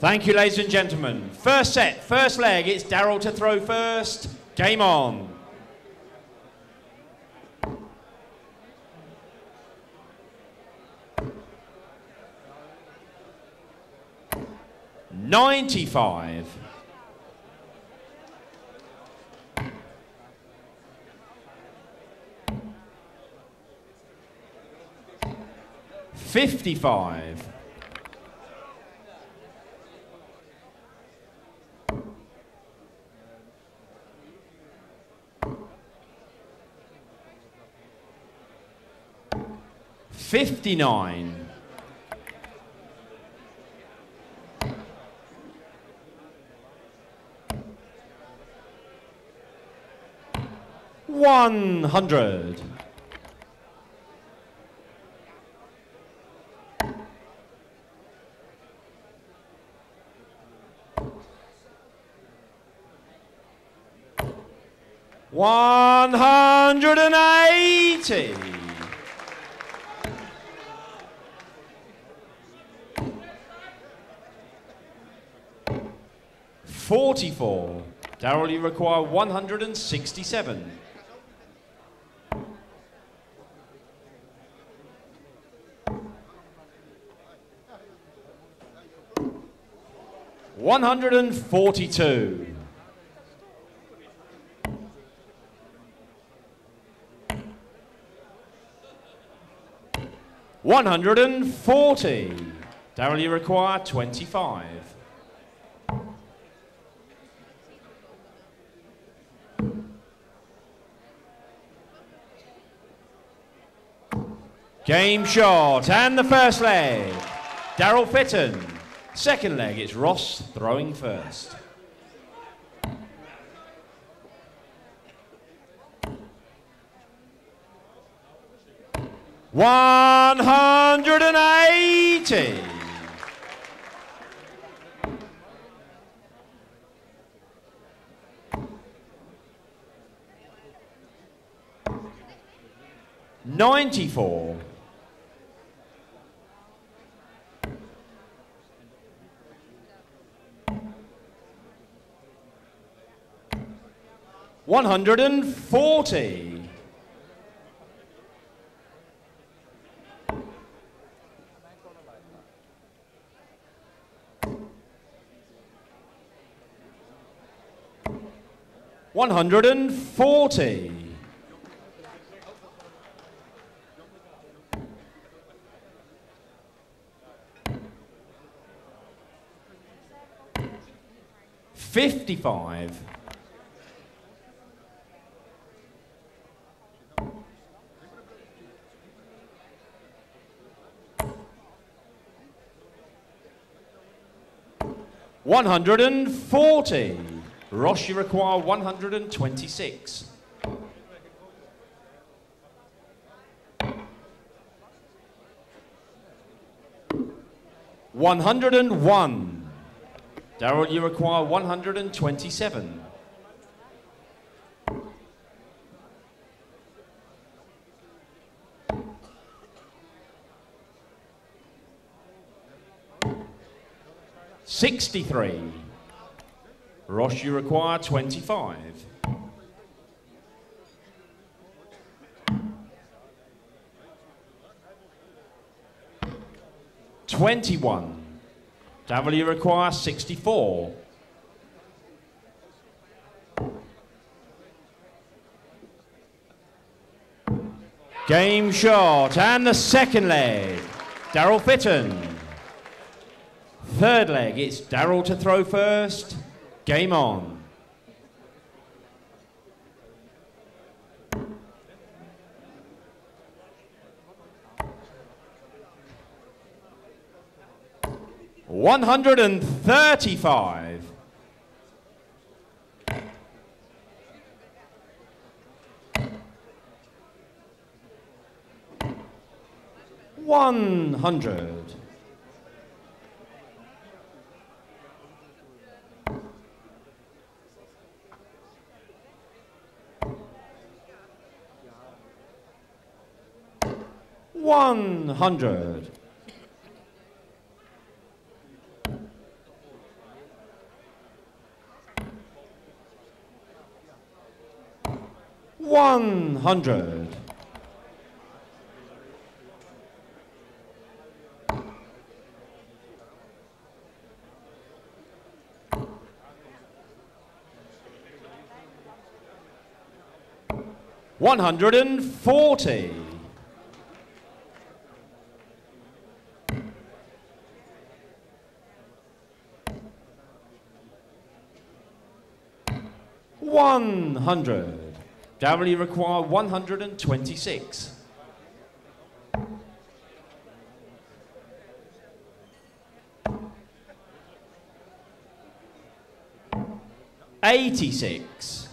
Thank you, ladies and gentlemen. First set, first leg. It's Darryl to throw first. Game on. Ninety-five. Fifty-five. Fifty-nine. One hundred. One hundred and eighty. Forty-four. Darryl, you require one hundred and sixty-seven. One hundred and forty-two. One hundred and forty. Darryl, you require twenty-five. Game shot and the first leg. Darryl Fitton. Second leg, it's Ross throwing first. One hundred and eighty. Ninety-four. One hundred and forty. One hundred and forty. Fifty-five. One hundred and forty. Ross, you require one hundred and twenty-six. One hundred and one. Daryl, you require one hundred and twenty-seven. Sixty-three. Ross, you require 25. Twenty-one. W require sixty-four. Game shot and the second leg. Darryl Fitton. Third leg, it's Darryl to throw first. Game on. One hundred and thirty-five. One hundred. 100. One hundred. One hundred and forty. One hundred. Dowley require one hundred and twenty-six. Eighty-six.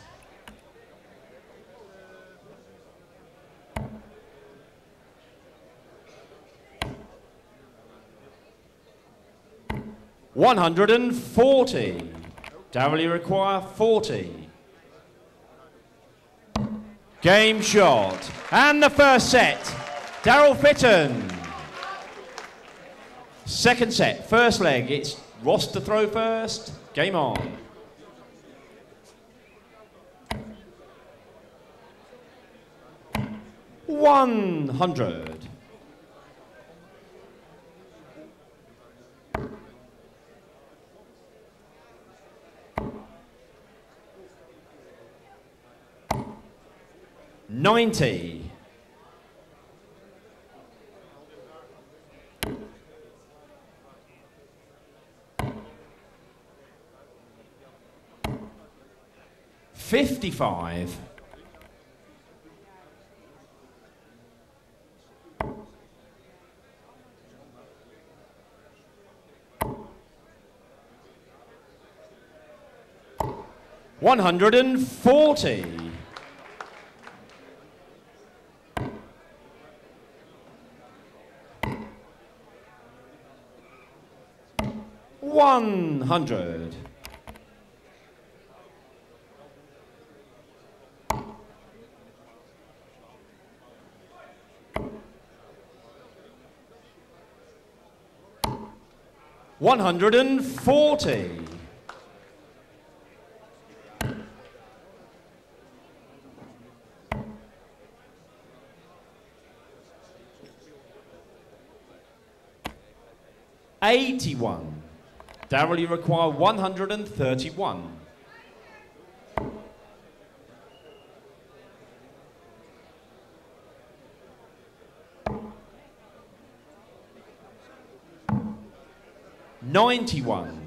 One hundred and forty. Dowley require forty. Game shot. And the first set. Darryl Fitton. Second set, first leg. It's Ross to throw first. Game on. One hundred. Ninety. Fifty-five. One hundred and forty. One hundred. One hundred and forty. Eighty-one. Darryl, you require one hundred and thirty-one. Ninety-one.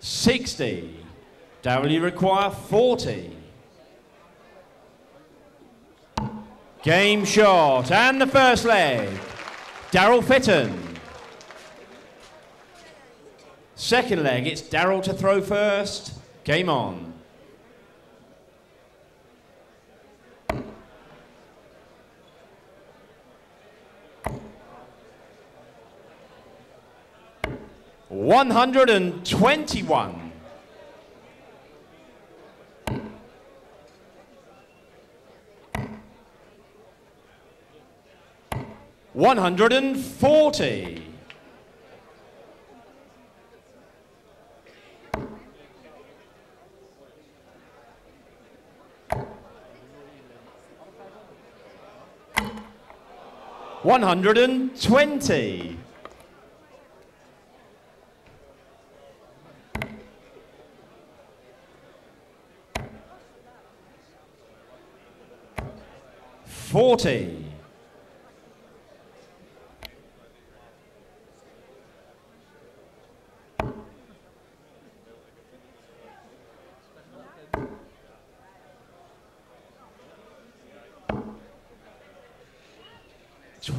Sixty. You require forty. Game shot and the first leg. Darryl Fitton. Second leg, it's Darryl to throw first. Game on. One hundred and twenty-one. One hundred and forty. One hundred and twenty. Forty.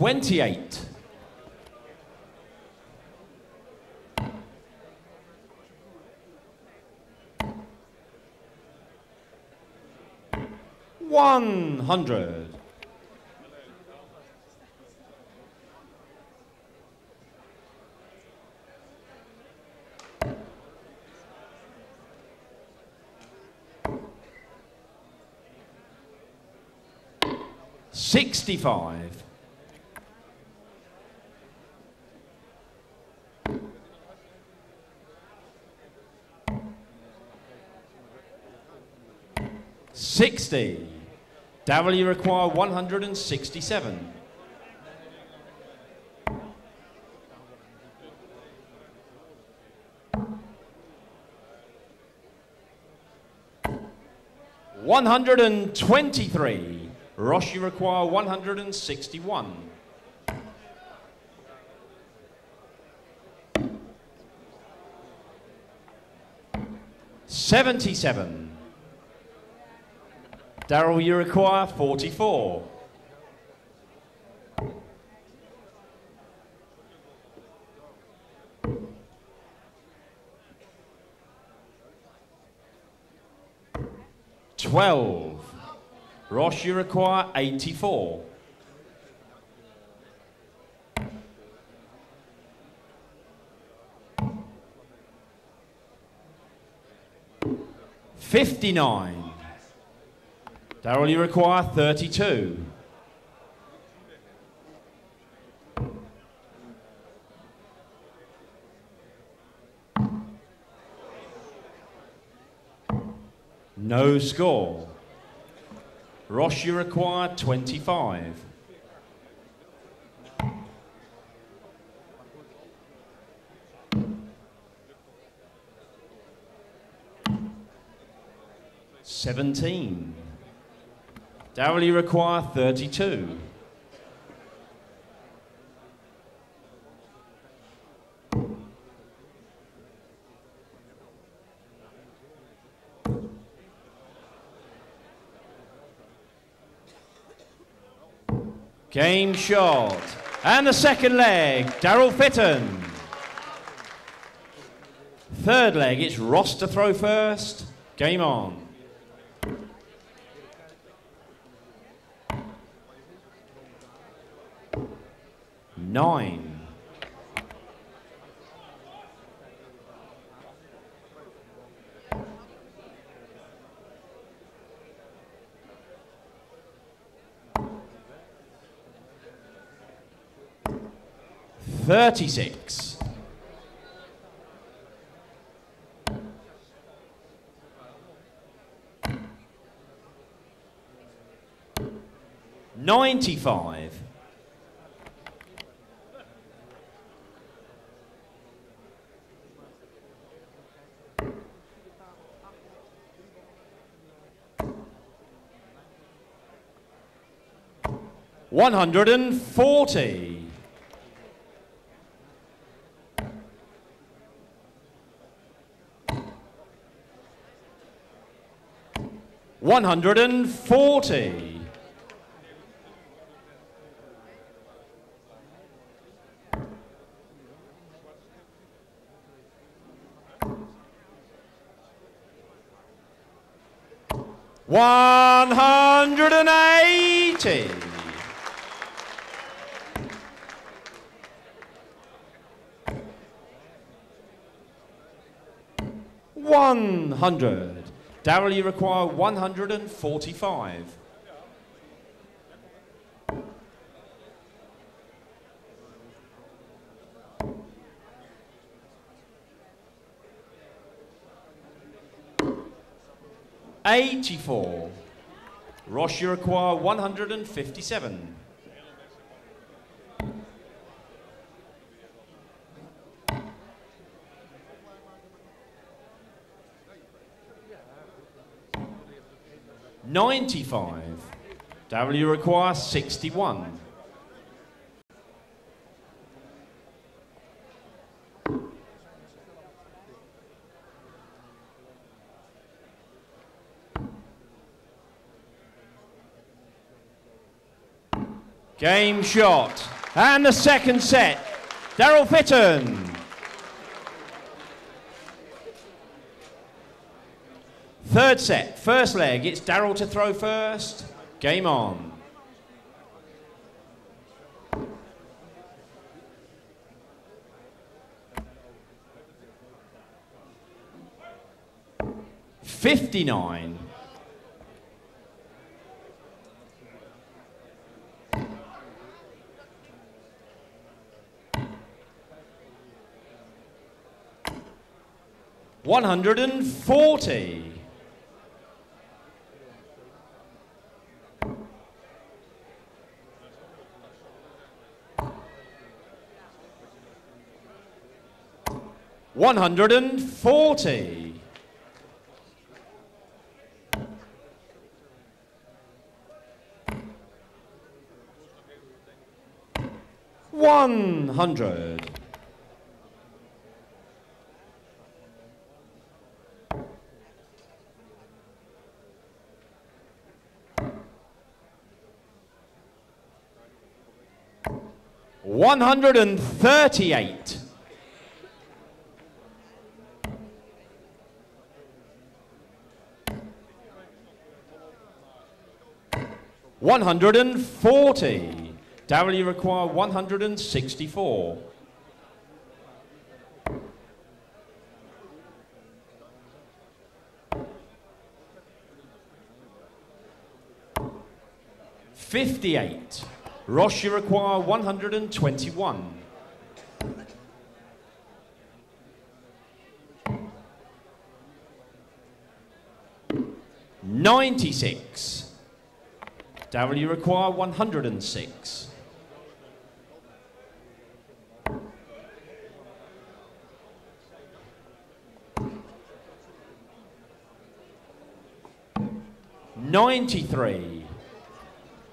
Twenty-eight. One hundred. Sixty-five. 60. Darryl, you require 167. One hundred and twenty-three. You require one hundred and sixty-one. Seventy-seven. You require 44. Twelve. Ross, you require 84. Fifty-nine. Darryl, you require 32. No score. Ross, you require 25. Seventeen. Darryl, you require 32. Game shot. And the second leg, Darryl Fitton. Third leg, it's Ross to throw first. Game on. 36. Ninety-five. One hundred and forty. One hundred and forty. One hundred and eighty. One hundred. Darryl, you require one hundred and forty-five. Eighty-four. Ross, you require one hundred and fifty-seven. Ninety-five. W you require sixty-one. Game shot. And the second set. Darryl Fitton. Third set, first leg. It's Darryl to throw first. Game on. Fifty-nine. One hundred and forty. 140. One hundred. One hundred and thirty-eight. One hundred and forty. W require one hundred and sixty-four. Fifty-eight. Ross, you require one hundred Ninety-six. W require one hundred and six. Ninety-three.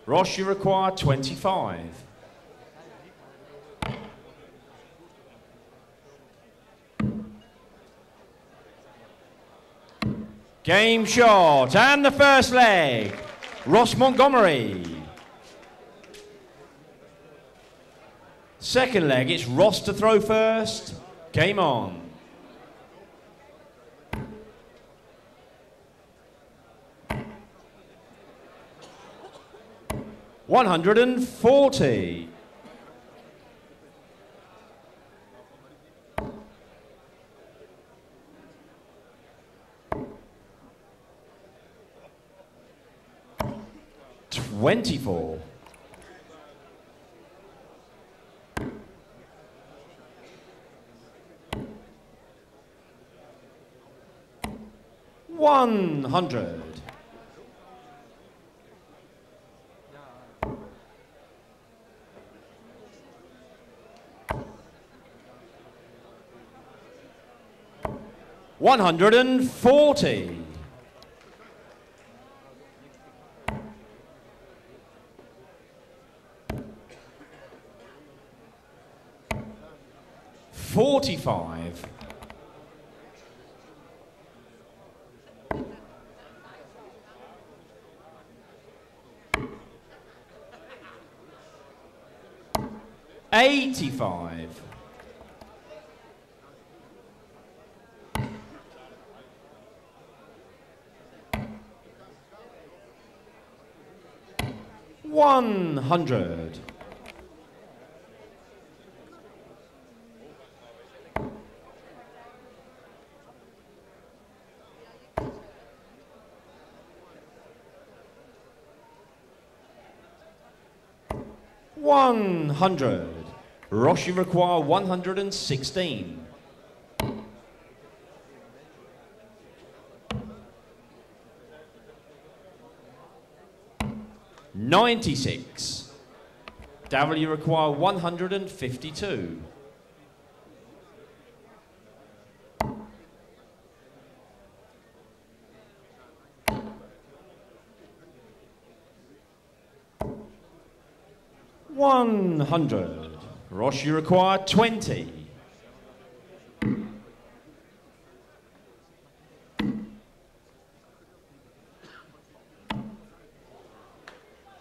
Ross, you require 25. Game shot and the first leg. Ross Montgomery. Second leg, it's Ross to throw first. Game on. One hundred and forty. Twenty-four. One hundred. One hundred and forty. Forty-five. Eighty-five. One hundred. One hundred. Ross, you require one hundred and sixteen. Ninety-six. Darryl, you require one hundred and fifty-two. One hundred. Ross, you require twenty.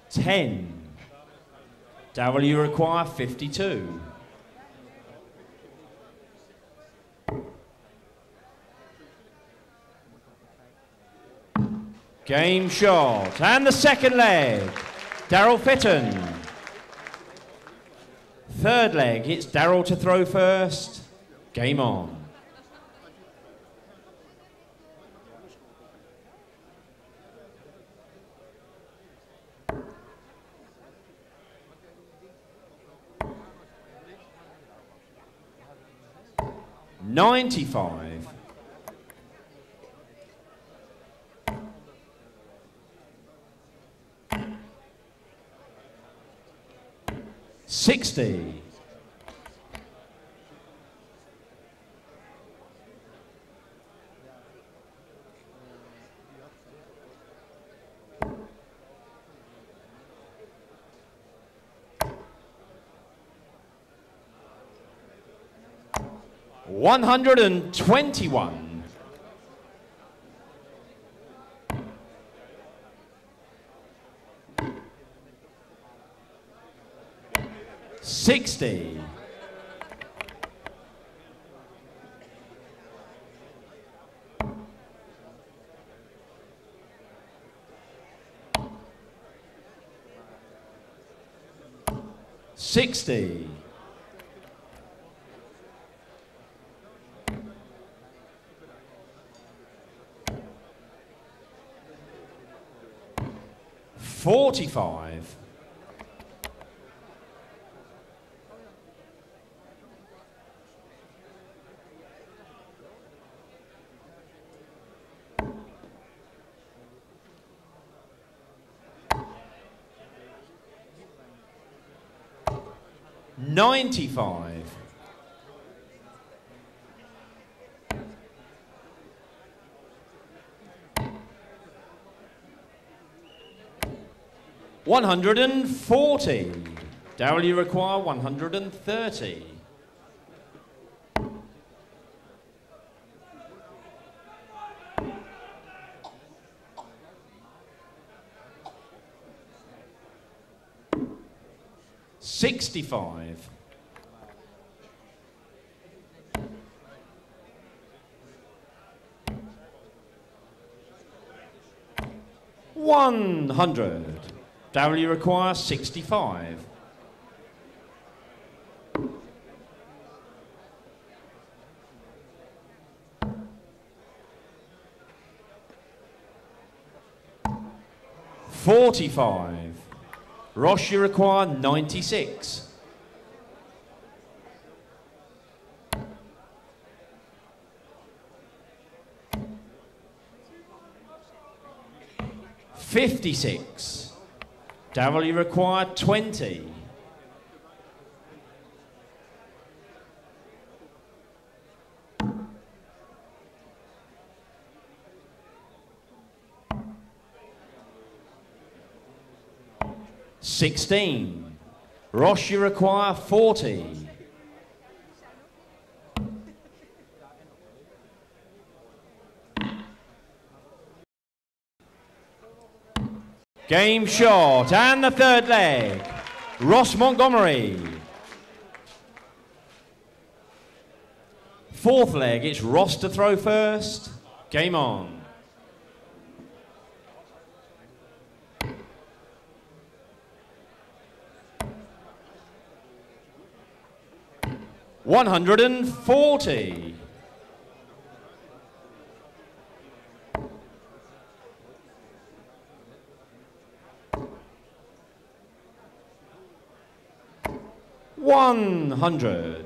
Ten. Darryl, you require fifty-two. Game shot. And the second leg. Darryl Fitton. Third leg, it's Darryl to throw first. Game on. Ninety-five. 60. One hundred and twenty-one. 60. Sixty. Forty-five. Ninety-five. One hundred and forty. Darryl, you require one hundred and thirty. Sixty-five. One hundred. Darryl, you require sixty-five. Forty-five. You require ninety-six. Fifty-six. Darryl, you require twenty. Sixteen. Ross, you require forty. Game shot and the third leg. Ross Montgomery. Fourth leg, it's Ross to throw first. Game on. One hundred and forty. One hundred.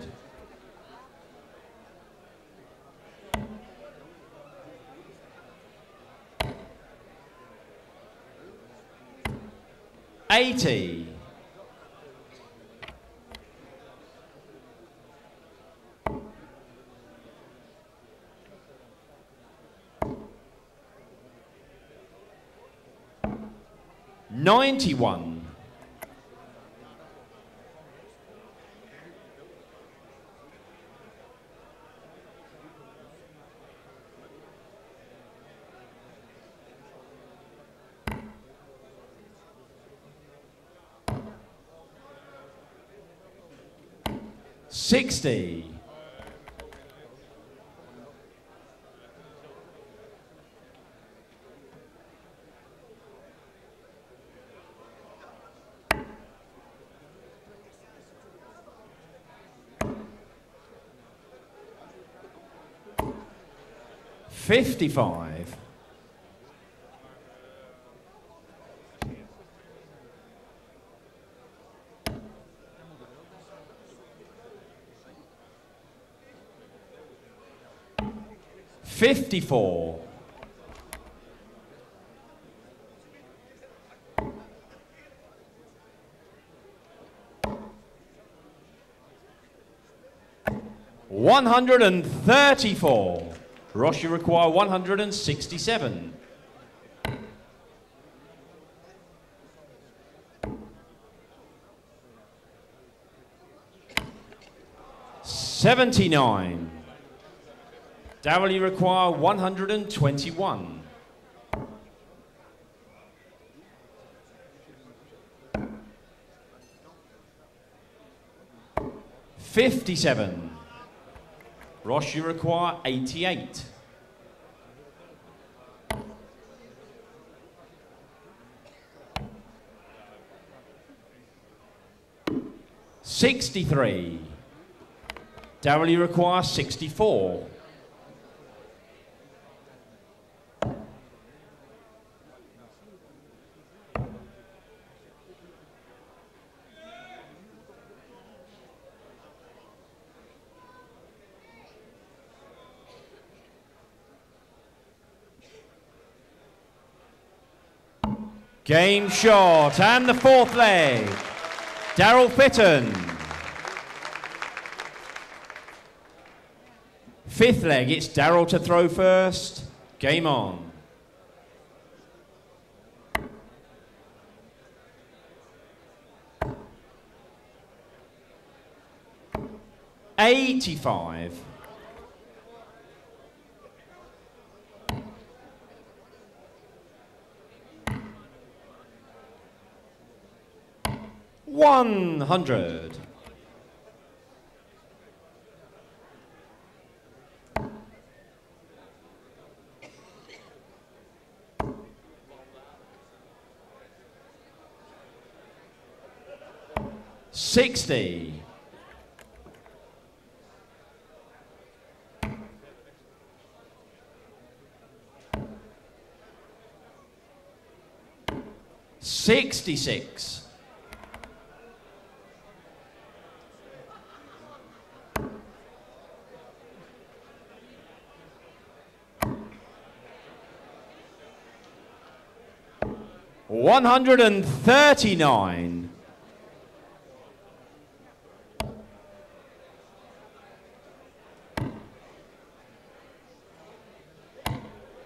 Eighty. Ninety-one. Sixty. Fifty-five. Fifty-four. One hundred and thirty-four. Ross, you require one hundred and sixty-seven. Seventy-nine. Darryl, you require 121. Fifty-seven. Ross, you require eighty-eight. Sixty-three. Darryl, you require sixty-four. Game shot and the fourth leg. Darryl Fitton. Fifth leg, it's Darryl to throw first. Game on. Eighty-five. One hundred. Sixty. Sixty-six. One hundred and thirty-nine.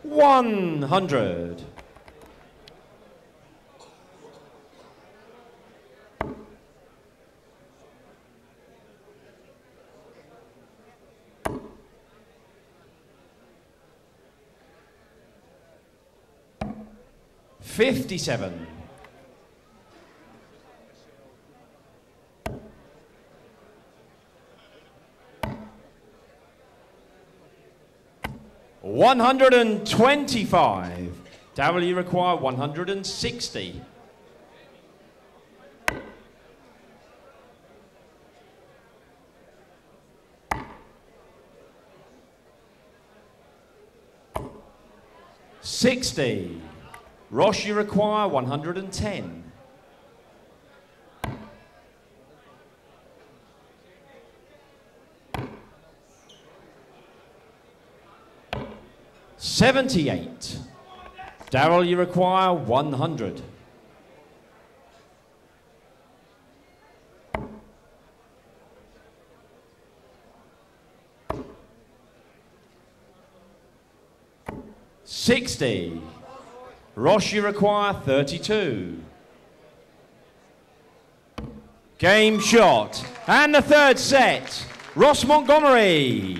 One hundred. Fifty-seven. One hundred and twenty-five. Darryl, require one hundred and sixty. Sixty. Ross, you require 110. Seventy-eight. Darryl, you require 100. Sixty. Ross, you require 32. Game shot. And the third set. Ross Montgomery.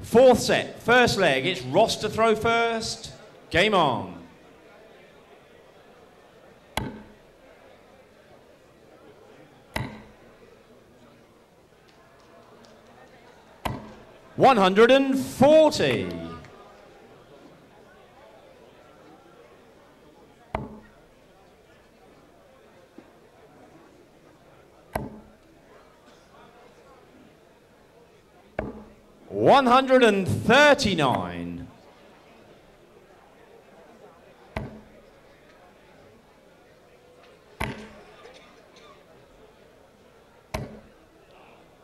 Fourth set, first leg. It's Ross to throw first. Game on. 140. One hundred and thirty nine.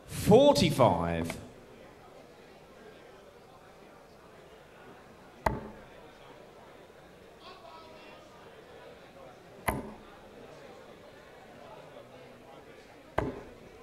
Forty five.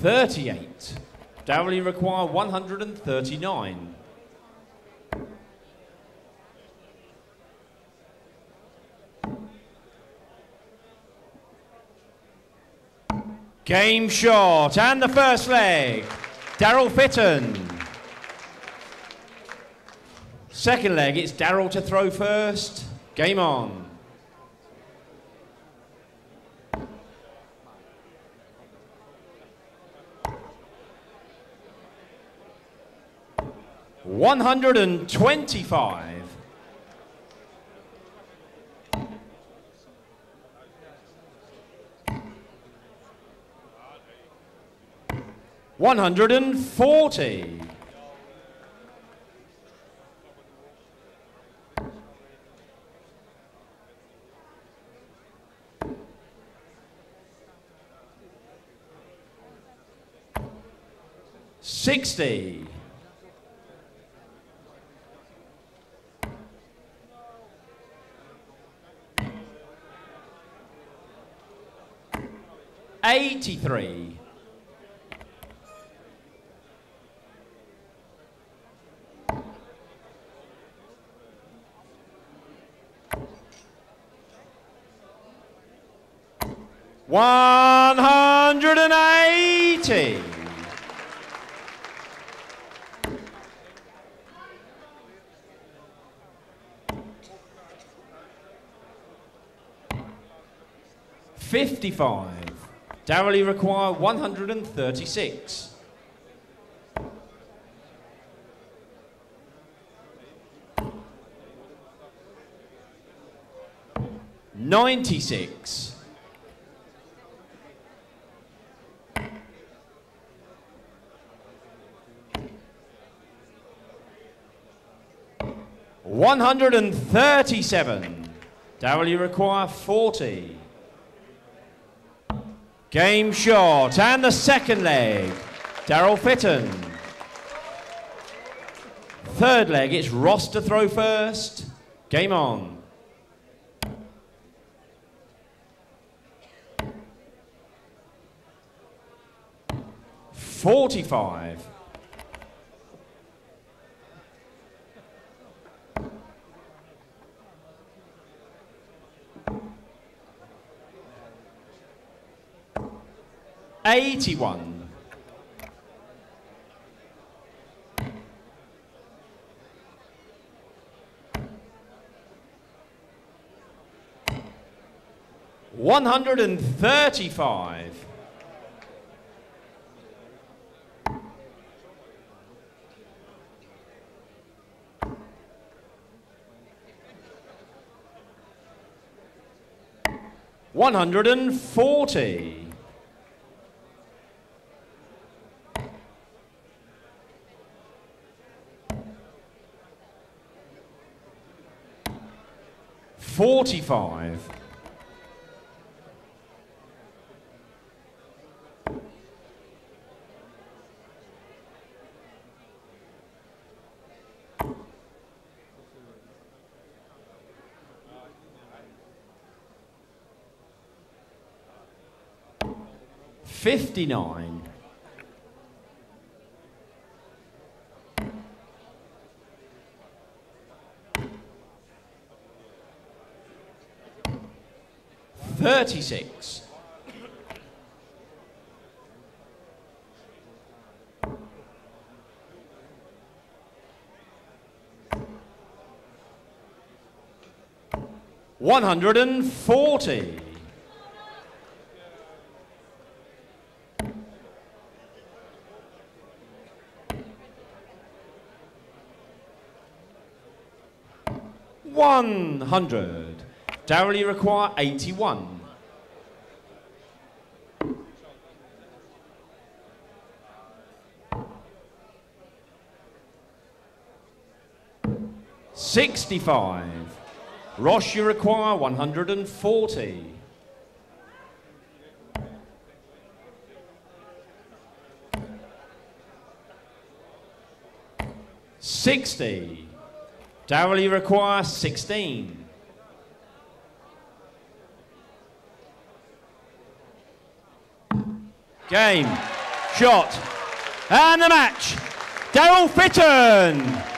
Thirty-eight. Dowley require one hundred and thirty-nine. Game shot and the first leg. Darryl Fitton. Second leg, it's Darryl to throw first. Game on. One hundred and twenty-five. One hundred and forty. Sixty. Eighty-three. One hundred and eighty. Fifty-five. Darrelly require one hundred and thirty-six. Ninety-six. One hundred and thirty-seven. Darryl, you require forty. Game shot and the second leg. Darryl Fitton. Third leg, it's Ross to throw first. Game on. Forty-five. Eighty-one. One hundred and thirty-five. One hundred and forty. Forty-five. Fifty-nine. Thirty-six. One hundred and forty. One hundred. Darryl require 81. Sixty-five. Ross, you require one hundred and forty. Sixty. Darryl, you require sixteen. Game, shot, and the match. Darryl Fitton